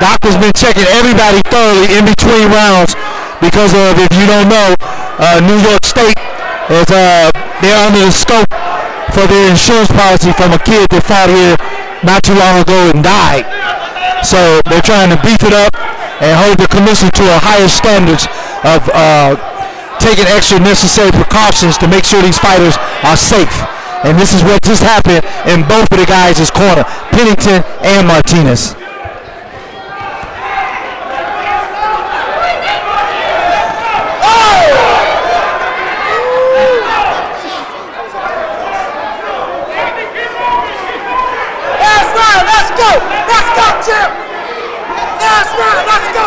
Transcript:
Doc has been checking everybody thoroughly in between rounds because of, if you don't know, uh, New York State is uh, they're under the scope for their insurance policy from a kid that fought here not too long ago and died. So they're trying to beef it up and hold the commission to a higher standards of uh, taking extra necessary precautions to make sure these fighters are safe. And this is what just happened in both of the guys' corner, Pennington and Martinez. Let's go! Champ! Last round, let's go!